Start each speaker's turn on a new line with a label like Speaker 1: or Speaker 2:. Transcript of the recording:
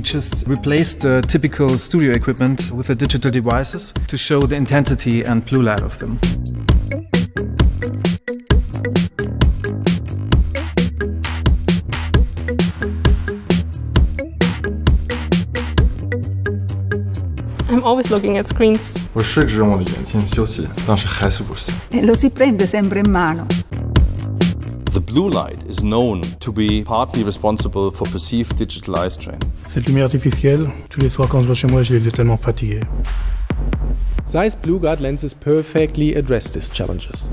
Speaker 1: just replaced the typical studio equipment with the digital devices to show the intensity and blue light of them.
Speaker 2: I'm always looking at screens.
Speaker 3: 我试着用我的眼睛休息，但是还是不行。
Speaker 4: E lo si prende sempre in mano.
Speaker 5: The blue light is known to be partly responsible for perceived digital eye strain.
Speaker 6: Cette lumière artificielle, tous les soirs quand je rentre chez moi, je les ai tellement fatigués.
Speaker 7: Zeiss BlueGuard lenses perfectly address these challenges.